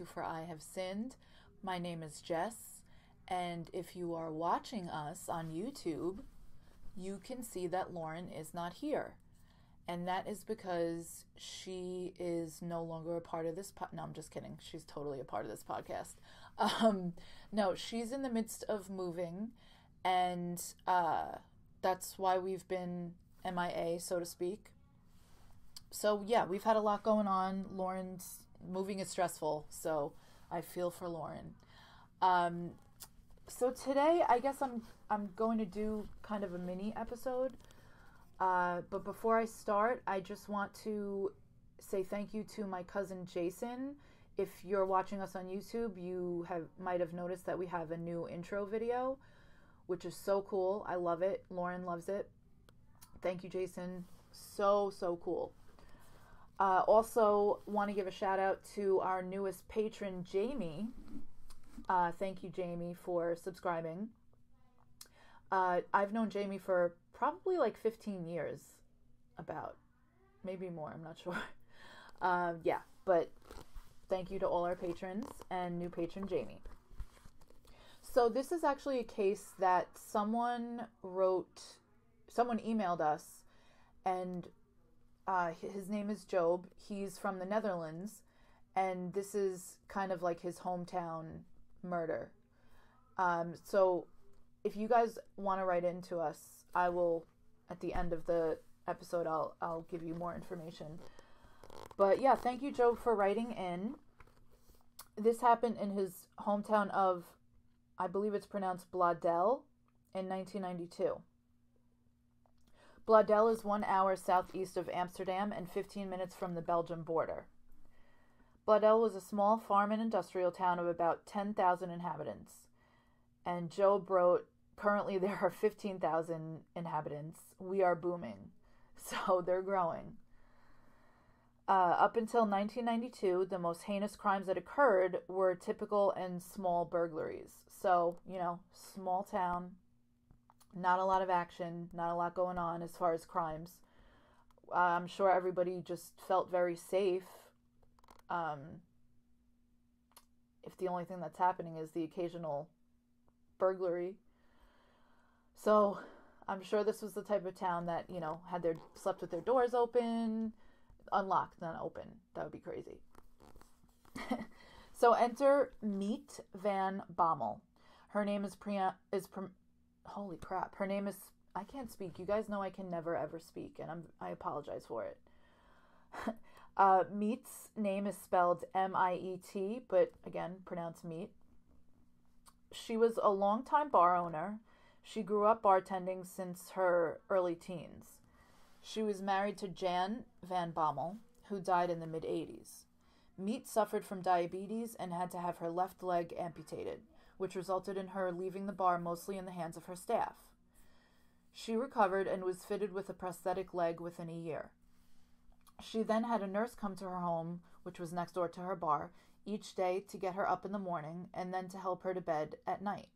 To For I Have Sinned. My name is Jess, and if you are watching us on YouTube, you can see that Lauren is not here. And that is because she is no longer a part of this po- No, I'm just kidding. She's totally a part of this podcast. Um, no, she's in the midst of moving, and uh, that's why we've been MIA, so to speak. So, yeah, we've had a lot going on. Lauren's moving is stressful, so I feel for Lauren. Um, so today, I guess I'm I'm going to do kind of a mini episode. Uh, but before I start, I just want to say thank you to my cousin Jason. If you're watching us on YouTube, you have might have noticed that we have a new intro video, which is so cool. I love it. Lauren loves it. Thank you, Jason. So so cool. Uh, also, want to give a shout out to our newest patron, Jamie. Uh, thank you, Jamie, for subscribing. Uh, I've known Jamie for probably like 15 years, about maybe more, I'm not sure. Uh, yeah, but thank you to all our patrons and new patron, Jamie. So, this is actually a case that someone wrote, someone emailed us, and uh, his name is Job. He's from the Netherlands, and this is kind of like his hometown murder. Um, so, if you guys want to write into us, I will at the end of the episode. I'll I'll give you more information. But yeah, thank you, Job, for writing in. This happened in his hometown of, I believe it's pronounced Bladel, in 1992. Bladel is one hour southeast of Amsterdam and 15 minutes from the Belgium border. Bladel was a small farm and industrial town of about 10,000 inhabitants. And Job wrote, currently there are 15,000 inhabitants. We are booming. So they're growing. Uh, up until 1992, the most heinous crimes that occurred were typical and small burglaries. So, you know, small town, not a lot of action, not a lot going on as far as crimes. Uh, I'm sure everybody just felt very safe. Um, if the only thing that's happening is the occasional burglary. So, I'm sure this was the type of town that, you know, had their slept with their doors open, unlocked, not open. That would be crazy. so enter Miet Van Bommel. Her name is Priya is holy crap. Her name is I can't speak. You guys know I can never ever speak and I'm I apologize for it. uh, Miet's name is spelled M I E T, but again, pronounced Meat. She was a longtime bar owner. She grew up bartending since her early teens. She was married to Jan Van Bommel, who died in the mid 80s. Miet suffered from diabetes and had to have her left leg amputated, which resulted in her leaving the bar mostly in the hands of her staff. She recovered and was fitted with a prosthetic leg within a year. She then had a nurse come to her home, which was next door to her bar, each day to get her up in the morning and then to help her to bed at night.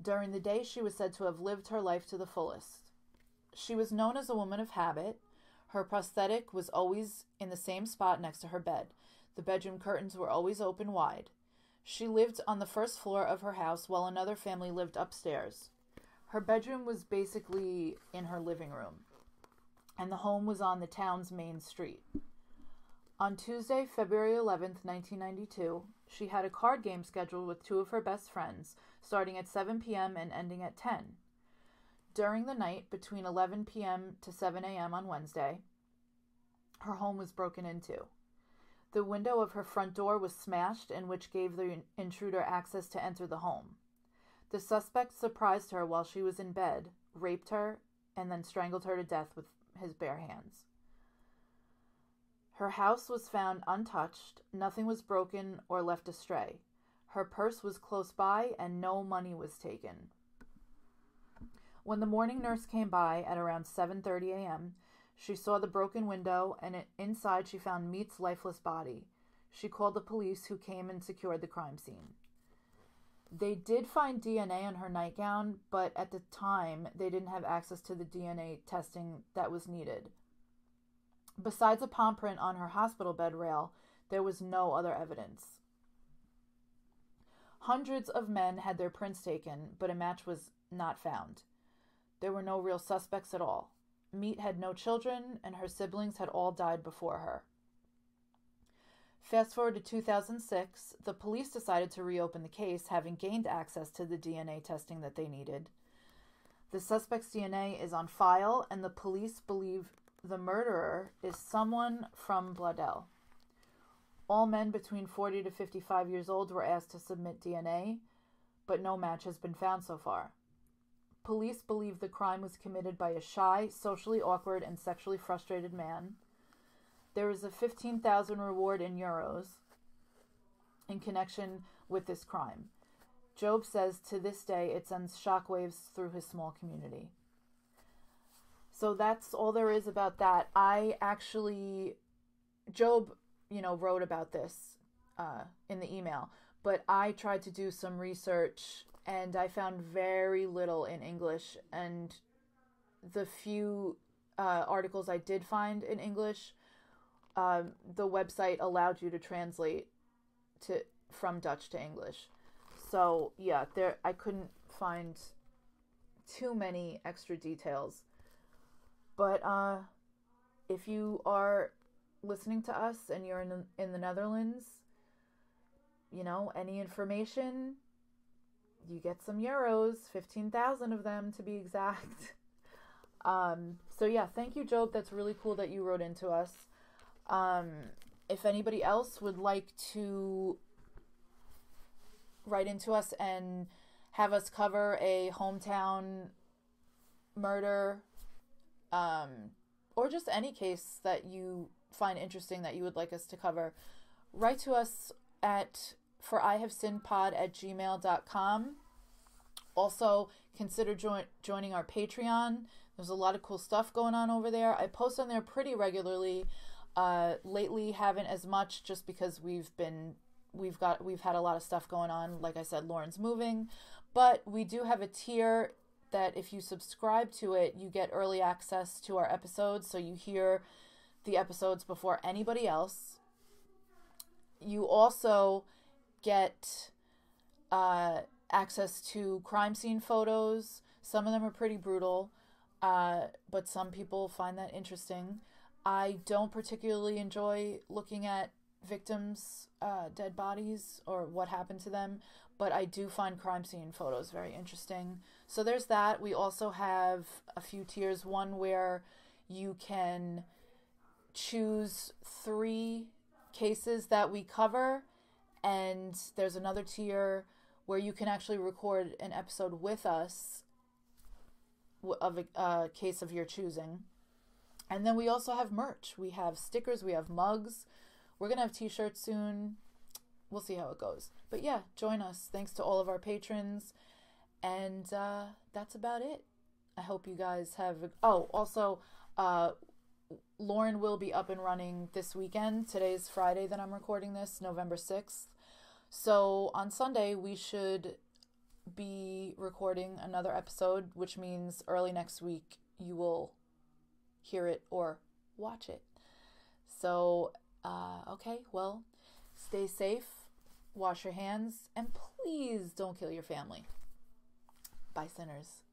During the day, she was said to have lived her life to the fullest. She was known as a woman of habit. Her prosthetic was always in the same spot next to her bed. The bedroom curtains were always open wide. She lived on the first floor of her house while another family lived upstairs. Her bedroom was basically in her living room, and the home was on the town's main street. On Tuesday, February 11th, 1992, she had a card game scheduled with two of her best friends, starting at 7 p.m. and ending at 10. During the night, between 11 p.m. to 7 a.m. on Wednesday, her home was broken into. The window of her front door was smashed, and which gave the intruder access to enter the home. The suspect surprised her while she was in bed, raped her, and then strangled her to death with his bare hands. Her house was found untouched, nothing was broken or left astray. Her purse was close by, and no money was taken. When the morning nurse came by at around 7:30 a.m., she saw the broken window and inside she found Miet's lifeless body. She called the police who came and secured the crime scene. They did find DNA on her nightgown, but at the time they didn't have access to the DNA testing that was needed. Besides a palm print on her hospital bed rail, There was no other evidence. Hundreds of men had their prints taken, but a match was not found. There were no real suspects at all. Miet had no children, and her siblings had all died before her. Fast forward to 2006, the police decided to reopen the case, having gained access to the DNA testing that they needed. The suspect's DNA is on file, and the police believe the murderer is someone from Bladel. All men between 40 to 55 years old were asked to submit DNA, but no match has been found so far. Police believe the crime was committed by a shy, socially awkward, and sexually frustrated man. There is a 15,000 reward in euros in connection with this crime. Job says to this day it sends shockwaves through his small community. So that's all there is about that. I actually, Job, you know, wrote about this uh, in the email, but I tried to do some research and I found very little in English. And the few uh, articles I did find in English, um, the website allowed you to translate to from Dutch to English. So yeah, there I couldn't find too many extra details. But uh, if you are listening to us and you're in the, in the Netherlands, you know, any information, you get some euros, 15,000 of them to be exact. Um, so yeah, thank you, Job. That's really cool that you wrote into us. Um, if anybody else would like to write into us and have us cover a hometown murder, um, or just any case that you find interesting that you would like us to cover, write to us at for I have sinned pod at gmail.com. Also, consider join, joining our Patreon. There's a lot of cool stuff going on over there. I post on there pretty regularly. Uh, lately, haven't as much just because we've been we've got we've had a lot of stuff going on. Like I said, Lauren's moving, but we do have a tier that if you subscribe to it, you get early access to our episodes, so you hear the episodes before anybody else. You also get uh, access to crime scene photos. Some of them are pretty brutal, uh, but some people find that interesting. I don't particularly enjoy looking at victims' uh, dead bodies or what happened to them, but I do find crime scene photos very interesting. So there's that. We also have a few tiers. One where you can choose three cases that we cover and there's another tier where you can actually record an episode with us of a uh, case of your choosing. And then we also have merch. We have stickers, we have mugs. We're going to have t shirts soon. We'll see how it goes. But yeah, join us. Thanks to all of our patrons. And uh, that's about it. I hope you guys have. Oh, also, uh, Lauren will be up and running this weekend. Today's Friday that I'm recording this, November 6th. So on Sunday, we should be recording another episode, which means early next week you will hear it or watch it. So, uh, okay, well, stay safe, wash your hands, and please don't kill your family. Bye, sinners.